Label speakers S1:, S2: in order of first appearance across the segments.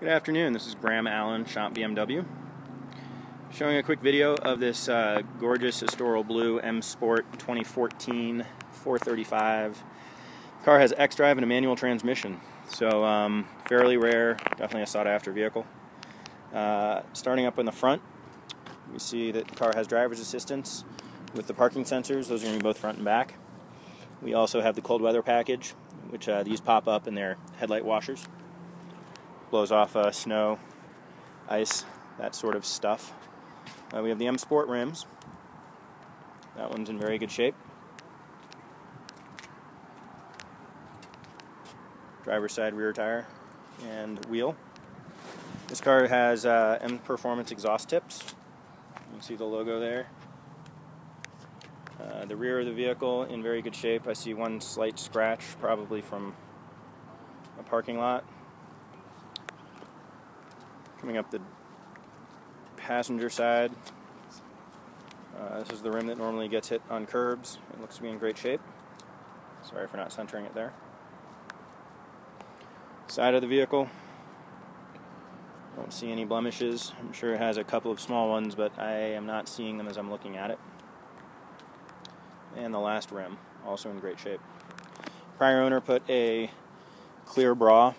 S1: Good afternoon, this is Graham Allen, Schomp BMW. Showing a quick video of this uh, gorgeous Estoril Blue M Sport 2014 435. The car has X-Drive and a manual transmission, so um, fairly rare, definitely a sought-after vehicle. Uh, starting up in the front, we see that the car has driver's assistance with the parking sensors, those are going to be both front and back. We also have the cold weather package, which uh, these pop up in their headlight washers blows off uh, snow, ice, that sort of stuff. Uh, we have the M Sport rims. That one's in very good shape. Driver's side rear tire and wheel. This car has uh, M Performance exhaust tips. You can see the logo there. Uh, the rear of the vehicle in very good shape. I see one slight scratch, probably from a parking lot. Coming up the passenger side, uh, this is the rim that normally gets hit on curbs. It looks to be in great shape. Sorry for not centering it there. Side of the vehicle, don't see any blemishes. I'm sure it has a couple of small ones, but I am not seeing them as I'm looking at it. And the last rim, also in great shape. Prior owner put a clear bra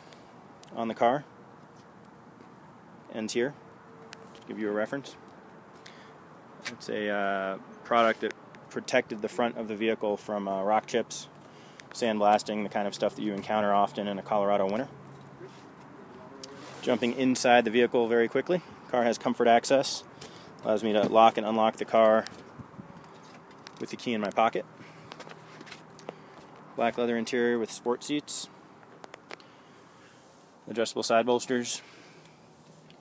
S1: on the car ends here, to give you a reference. It's a uh, product that protected the front of the vehicle from uh, rock chips, sandblasting, the kind of stuff that you encounter often in a Colorado winter. Jumping inside the vehicle very quickly. Car has comfort access, allows me to lock and unlock the car with the key in my pocket. Black leather interior with sport seats, adjustable side bolsters,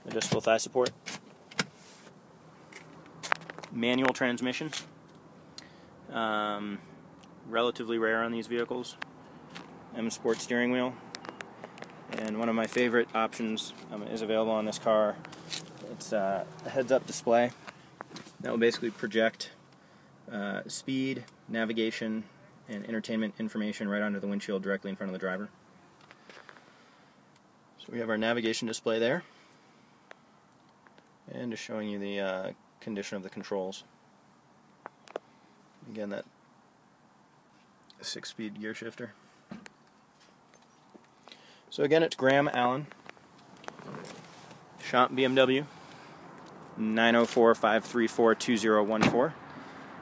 S1: adjustable thigh support, manual transmission, um, relatively rare on these vehicles, M Sport steering wheel, and one of my favorite options um, is available on this car. It's uh, a heads-up display that will basically project uh, speed, navigation, and entertainment information right onto the windshield directly in front of the driver. So we have our navigation display there and just showing you the uh, condition of the controls. Again, that six-speed gear shifter. So again, it's Graham Allen, Schomp BMW, 904-534-2014.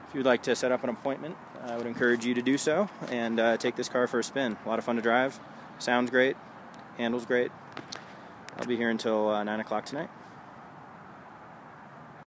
S1: If you'd like to set up an appointment, I would encourage you to do so and uh, take this car for a spin. A lot of fun to drive, sounds great, handles great. I'll be here until uh, 9 o'clock tonight.